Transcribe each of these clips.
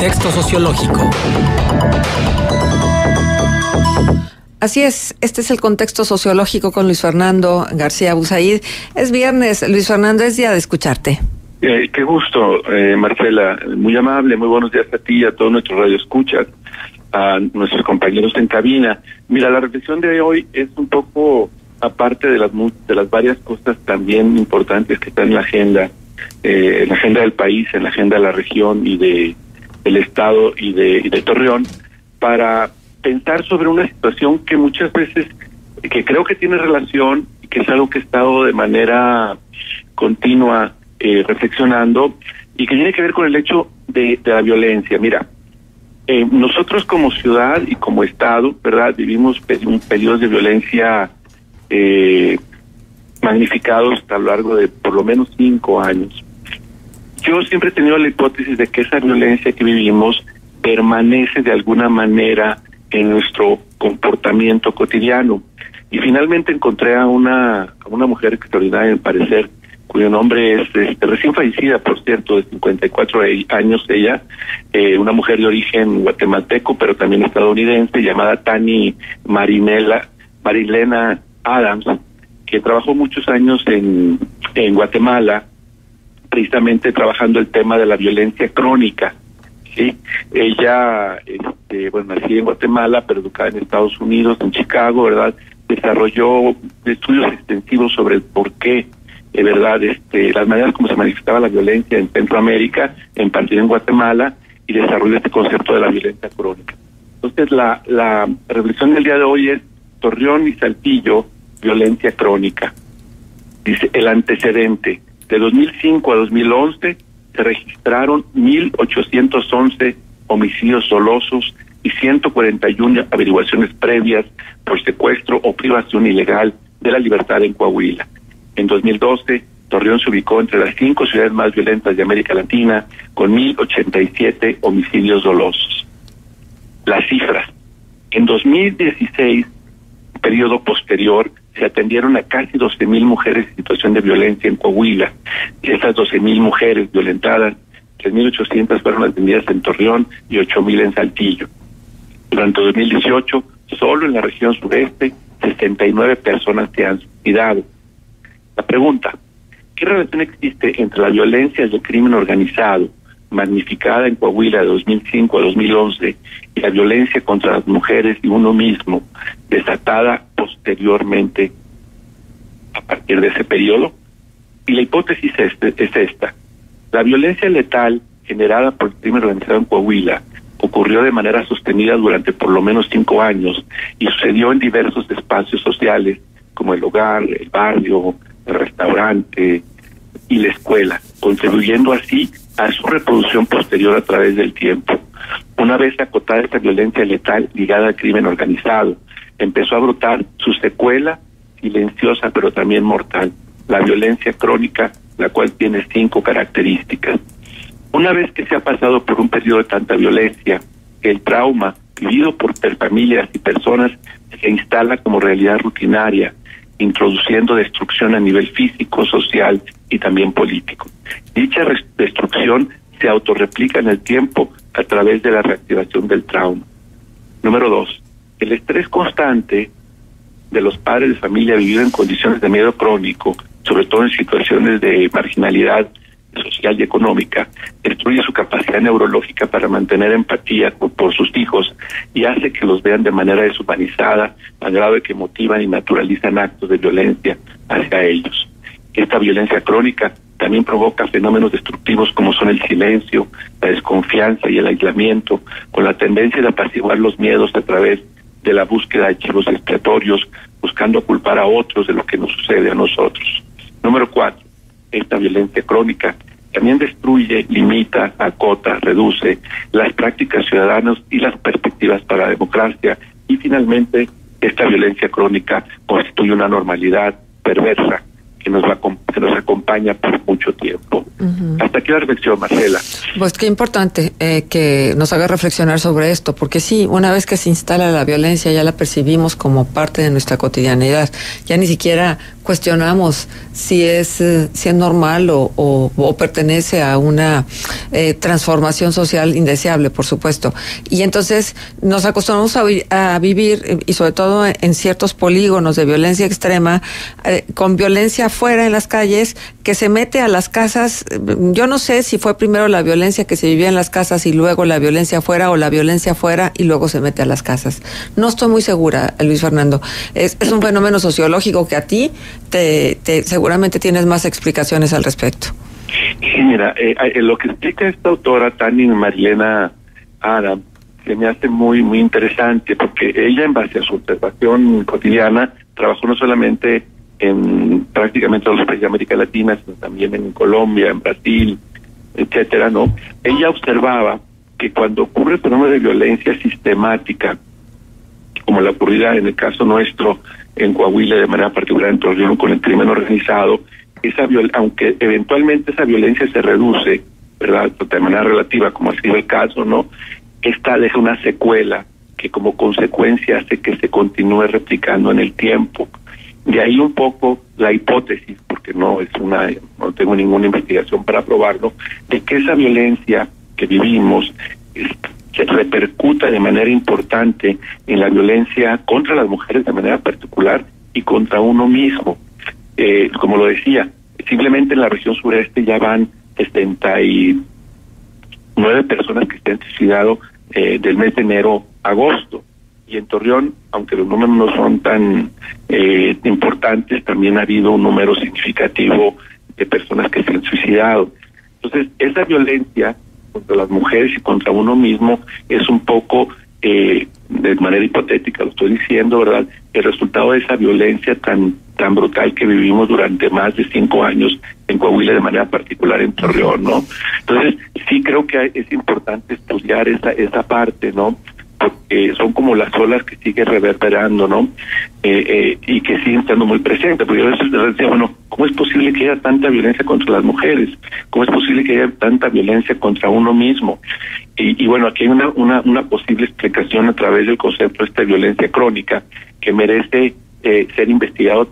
Contexto sociológico. Así es, este es el contexto sociológico con Luis Fernando García Busaid. Es viernes, Luis Fernando, es día de escucharte. Eh, qué gusto, eh, Marcela. Muy amable, muy buenos días a ti, a todos nuestros radioescuchas, a nuestros compañeros en cabina. Mira, la reflexión de hoy es un poco aparte de las de las varias cosas también importantes que están en la agenda, eh, en la agenda del país, en la agenda de la región y de del estado y de, Torreón, para pensar sobre una situación que muchas veces, que creo que tiene relación que es algo que he estado de manera continua eh, reflexionando y que tiene que ver con el hecho de, la violencia. Mira, eh, nosotros como ciudad y como Estado, ¿verdad? Vivimos periodos de violencia eh, magnificados a lo largo de por lo menos cinco años. Yo siempre he tenido la hipótesis de que esa violencia que vivimos permanece de alguna manera en nuestro comportamiento cotidiano. Y finalmente encontré a una, a una mujer extraordinaria, en parecer, cuyo nombre es este, recién fallecida, por cierto, de 54 años ella, eh, una mujer de origen guatemalteco, pero también estadounidense, llamada Tani Marinela, Marilena Adams, que trabajó muchos años en, en Guatemala, precisamente trabajando el tema de la violencia crónica Sí, ella, este, bueno, nací en Guatemala, pero educada en Estados Unidos, en Chicago, ¿verdad? Desarrolló estudios extensivos sobre el por qué, de verdad, este, las maneras como se manifestaba la violencia en Centroamérica, en partido en Guatemala, y desarrolló este concepto de la violencia crónica. Entonces, la, la reflexión del día de hoy es Torreón y Saltillo, violencia crónica. Dice, el antecedente, de 2005 a 2011 se registraron 1.811 homicidios dolosos y 141 averiguaciones previas por secuestro o privación ilegal de la libertad en Coahuila. En 2012, Torreón se ubicó entre las cinco ciudades más violentas de América Latina, con 1.087 homicidios dolosos. Las cifras. En 2016, periodo posterior, se atendieron a casi 12.000 mujeres en situación de violencia en Coahuila. Y esas 12.000 mujeres violentadas, 3.800 fueron atendidas en Torreón y 8.000 en Saltillo. Durante 2018, solo en la región sureste, 69 personas se han suicidado. La pregunta, ¿qué relación existe entre la violencia y el crimen organizado, magnificada en Coahuila de 2005 a 2011, y la violencia contra las mujeres y uno mismo, desatada posteriormente a partir de ese periodo. Y la hipótesis es, es esta. La violencia letal generada por el crimen organizado en Coahuila ocurrió de manera sostenida durante por lo menos cinco años y sucedió en diversos espacios sociales como el hogar, el barrio, el restaurante y la escuela, contribuyendo así a su reproducción posterior a través del tiempo. Una vez acotada esta violencia letal ligada al crimen organizado, empezó a brotar su secuela silenciosa pero también mortal, la violencia crónica, la cual tiene cinco características. Una vez que se ha pasado por un periodo de tanta violencia, el trauma vivido por familias y personas se instala como realidad rutinaria, introduciendo destrucción a nivel físico, social y también político. Dicha destrucción se autorreplica en el tiempo a través de la reactivación del trauma. Número dos, el estrés constante de los padres de familia vivido en condiciones de miedo crónico, sobre todo en situaciones de marginalidad social y económica, destruye su capacidad neurológica para mantener empatía por, sus hijos y hace que los vean de manera deshumanizada, grado de que motivan y naturalizan actos de violencia hacia ellos. Esta violencia crónica también provoca fenómenos destructivos como son el silencio, la desconfianza y el aislamiento, con la tendencia de apaciguar los miedos a través de la búsqueda de chivos expiatorios, buscando culpar a otros de lo que nos sucede a nosotros. Número cuatro, esta violencia crónica también destruye, limita, acota, reduce las prácticas ciudadanas y las perspectivas para la democracia. Y finalmente, esta violencia crónica constituye una normalidad perversa que nos va que nos acompaña por mucho tiempo. Hasta aquí la reflexión, Marcela. Pues qué importante eh, que nos haga reflexionar sobre esto, porque sí, una vez que se instala la violencia ya la percibimos como parte de nuestra cotidianidad. Ya ni siquiera cuestionamos si es, eh, si es normal o, o, pertenece a una eh, transformación social indeseable, por supuesto. Y entonces nos acostumbramos a, a, vivir, y sobre todo en ciertos polígonos de violencia extrema, con violencia afuera en las calles, que se mete a las casas. Yo no sé si fue primero la violencia que se vivía en las casas y luego la violencia afuera o la violencia afuera y luego se mete a las casas. No estoy muy segura, Luis Fernando. Es, un fenómeno sociológico que a ti te, te, seguramente tienes más explicaciones al respecto. Sí, mira, eh, eh lo que explica esta autora, Tani Marilena Adam, se me hace muy, muy interesante porque ella, en base a su observación cotidiana, trabajó no solamente en prácticamente todos los países de América Latina, sino también en Colombia, en Brasil, etcétera, ¿no? Ella observaba que cuando ocurre el fenómeno de violencia sistemática, como la ocurrida en el caso nuestro en Coahuila, de manera particular en Torreón con el crimen organizado, esa aunque eventualmente esa violencia se reduce, ¿verdad? De manera relativa, como ha sido el caso, ¿no? Esta deja una secuela que como consecuencia hace que se continúe replicando en el tiempo. De ahí un poco la hipótesis, porque no es una, no tengo ninguna investigación para probarlo, de que esa violencia que vivimos se repercuta de manera importante en la violencia contra las mujeres de manera particular y contra uno mismo. Eh, como lo decía, simplemente en la región sureste ya van 79 personas que se han suicidado eh, del mes de enero a agosto y en Torreón, aunque los números no son tan eh, importantes, también ha habido un número significativo de personas que se han suicidado. Entonces, esa violencia contra las mujeres y contra uno mismo es un poco, eh, de manera hipotética, lo estoy diciendo, ¿verdad? El resultado de esa violencia tan tan brutal que vivimos durante más de cinco años en Coahuila, de manera particular en Torreón, ¿no? Entonces, sí creo que es importante estudiar esa esa parte, ¿no? Porque son como las olas que siguen reverberando, ¿no? Eh, eh, y que siguen estando muy presentes, porque a veces decía, bueno, ¿cómo es posible que haya tanta violencia contra las mujeres? ¿Cómo es posible que haya tanta violencia contra uno mismo? Y, y bueno, aquí hay una, una, una posible explicación a través del concepto de esta violencia crónica que merece eh, ser investigado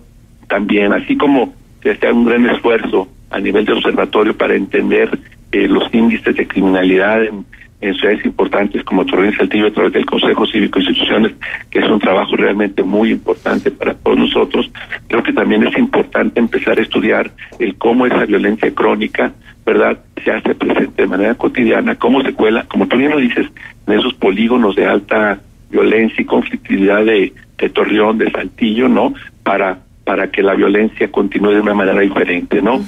también, así como se hace un gran esfuerzo a nivel de observatorio para entender eh, los índices de criminalidad en en ciudades importantes como Torreón y Saltillo a través del Consejo Cívico de Instituciones, que es un trabajo realmente muy importante para todos nosotros. Creo que también es importante empezar a estudiar el cómo esa violencia crónica, ¿verdad?, se hace presente de manera cotidiana, cómo se cuela, como tú bien lo dices, en esos polígonos de alta violencia y conflictividad de, de Torreón, de Saltillo, ¿no?, para para que la violencia continúe de una manera diferente, ¿no?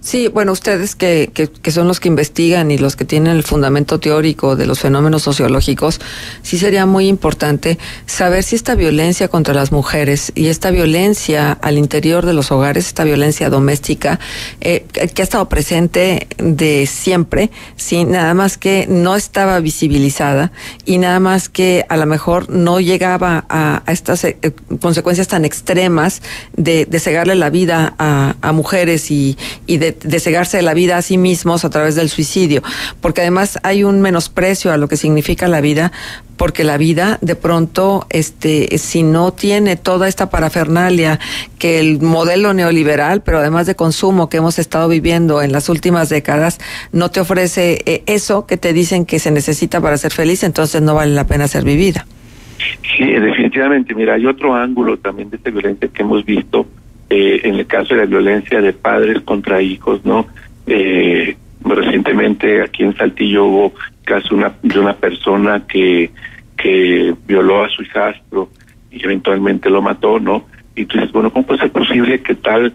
Sí, bueno, ustedes que, que, que, son los que investigan y los que tienen el fundamento teórico de los fenómenos sociológicos, sí sería muy importante saber si esta violencia contra las mujeres y esta violencia al interior de los hogares, esta violencia doméstica, eh, que ha estado presente de siempre, sí, nada más que no estaba visibilizada y nada más que a lo mejor no llegaba a, a estas eh, consecuencias tan extremas de, de cegarle la vida a, mujeres y, y de, de, cegarse la vida a sí mismos a través del suicidio, porque además hay un menosprecio a lo que significa la vida, porque la vida de pronto, este, si no tiene toda esta parafernalia que el modelo neoliberal, pero además de consumo que hemos estado viviendo en las últimas décadas, no te ofrece eh, eso que te dicen que se necesita para ser feliz, entonces no vale la pena ser vivida. Sí, definitivamente. Mira, hay otro ángulo también de esta violencia que hemos visto eh, en el caso de la violencia de padres contra hijos, ¿no? Eh, recientemente aquí en Saltillo hubo caso una, de una persona que, que violó a su hijastro y eventualmente lo mató, ¿no? Y tú dices, bueno, ¿cómo puede ser posible que tal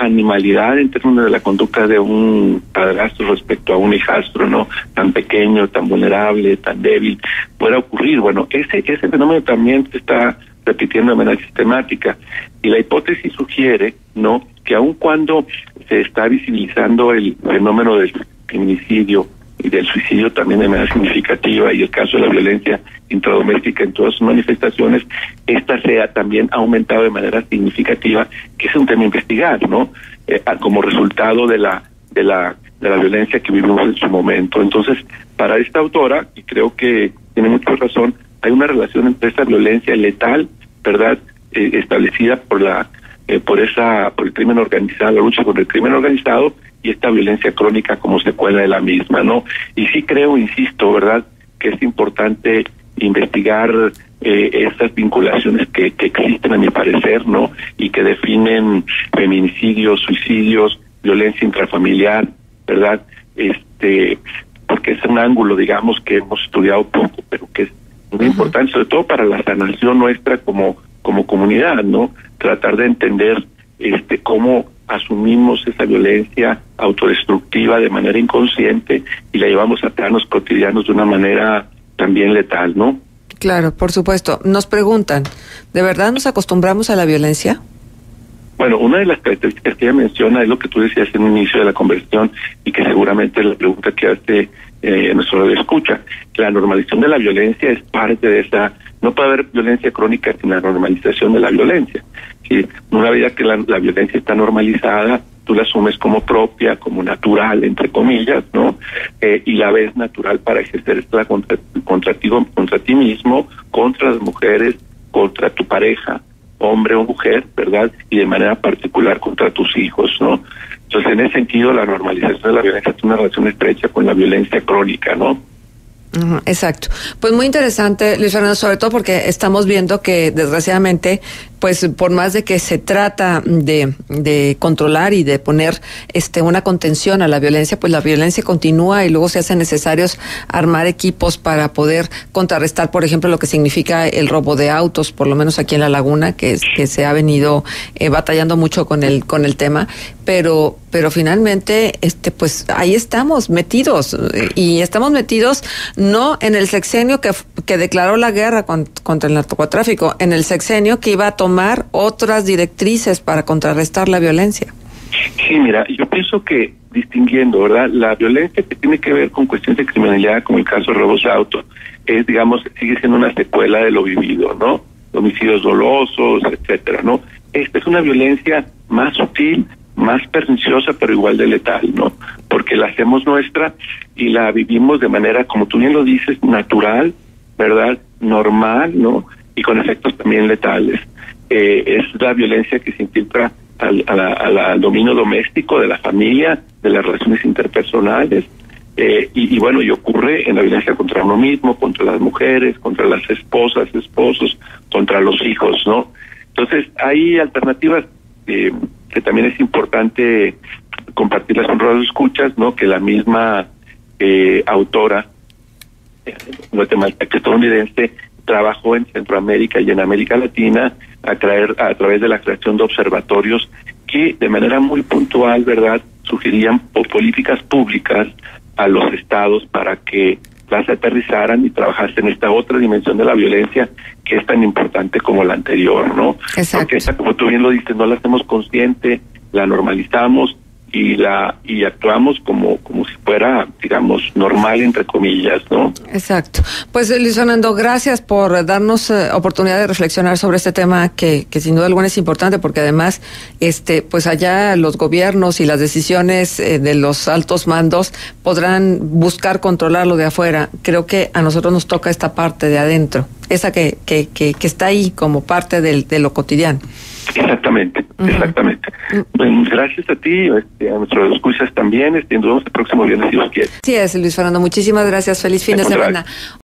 animalidad en términos de la conducta de un padrastro respecto a un hijastro, ¿no? Tan pequeño, tan vulnerable, tan débil, pueda ocurrir. Bueno, ese, ese fenómeno también se está repitiendo de manera sistemática. Y la hipótesis sugiere, ¿no?, que aun cuando se está visibilizando el fenómeno del feminicidio del suicidio también de manera significativa y el caso de la violencia intradoméstica en todas sus manifestaciones, esta sea también aumentado de manera significativa, que es un tema a investigar, ¿no? Eh, como resultado de la de la de la violencia que vivimos en su momento. Entonces, para esta autora, y creo que tiene mucha razón, hay una relación entre esta violencia letal, ¿verdad? Eh, establecida por la eh, por esa por el crimen organizado, la lucha contra el crimen organizado y esta violencia crónica como secuela de la misma, ¿no? Y sí creo, insisto, ¿verdad? Que es importante investigar eh, estas vinculaciones que, que existen a mi parecer, ¿no? Y que definen feminicidios, suicidios, violencia intrafamiliar, ¿verdad? Este, porque es un ángulo, digamos, que hemos estudiado poco, pero que es muy importante, sobre todo para la sanación nuestra como como comunidad, ¿no? Tratar de entender este cómo asumimos esa violencia autodestructiva de manera inconsciente y la llevamos a planos cotidianos de una manera también letal, ¿no? Claro, por supuesto. Nos preguntan, ¿de verdad nos acostumbramos a la violencia? Bueno, una de las características que ella menciona es lo que tú decías en un inicio de la conversión y que seguramente es la pregunta que hace eh, nuestro escucha. La normalización de la violencia es parte de esa no puede haber violencia crónica sin la normalización de la violencia. Si una vida que la, violencia está normalizada, tú la asumes como propia, como natural, entre comillas, ¿no? Eh, y la ves natural para ejercer esta contra, contra, ti, contra ti mismo, contra las mujeres, contra tu pareja, hombre o mujer, ¿verdad? Y de manera particular contra tus hijos, ¿no? Entonces, en ese sentido, la normalización de la violencia tiene una relación estrecha con la violencia crónica, ¿no? Exacto. Pues muy interesante, Luis Fernando, sobre todo porque estamos viendo que desgraciadamente pues por más de que se trata de, de, controlar y de poner este una contención a la violencia, pues la violencia continúa y luego se hace necesarios armar equipos para poder contrarrestar, por ejemplo, lo que significa el robo de autos, por lo menos aquí en la laguna, que, que se ha venido eh, batallando mucho con el, con el tema, pero, pero finalmente, este, pues ahí estamos metidos, y estamos metidos no en el sexenio que, que declaró la guerra contra el narcotráfico, en el sexenio que iba a tomar tomar otras directrices para contrarrestar la violencia. Sí, mira, yo pienso que distinguiendo, ¿verdad? La violencia que tiene que ver con cuestiones de criminalidad, como el caso de robos de auto, es, digamos, sigue siendo una secuela de lo vivido, ¿no? Homicidios dolosos, etcétera, ¿no? Esta es una violencia más sutil, más perniciosa, pero igual de letal, ¿no? Porque la hacemos nuestra y la vivimos de manera, como tú bien lo dices, natural, ¿verdad? Normal, ¿no? Y con efectos también letales. Eh, es la violencia que se infiltra al, al, dominio doméstico de la familia, de las relaciones interpersonales, eh, y, bueno, y ocurre en la violencia contra uno mismo, contra las mujeres, contra las esposas, esposos, contra los hijos, ¿no? Entonces, hay alternativas eh, que también es importante compartirlas con los escuchas, ¿no? Que la misma autora guatemalteca estadounidense trabajó en Centroamérica y en América Latina a, traer, a través de la creación de observatorios que de manera muy puntual, ¿verdad?, sugerían políticas públicas a los estados para que las aterrizaran y trabajasen en esta otra dimensión de la violencia que es tan importante como la anterior, ¿no? Exacto. Porque esa, como tú bien lo dices, no la hacemos consciente, la normalizamos y la y actuamos como como si fuera digamos normal entre comillas no exacto. Pues Luis Fernando gracias por darnos eh, oportunidad de reflexionar sobre este tema que, que sin duda alguna es importante porque además este pues allá los gobiernos y las decisiones eh, de los altos mandos podrán buscar controlarlo de afuera. Creo que a nosotros nos toca esta parte de adentro esa que que, que, que está ahí como parte de lo cotidiano Exactamente, exactamente. Pues, gracias a ti, este, a nuestros escuchas también, este, nos vemos el próximo viernes si Dios quiere. Sí es, Luis Fernando, muchísimas gracias, feliz fin de semana.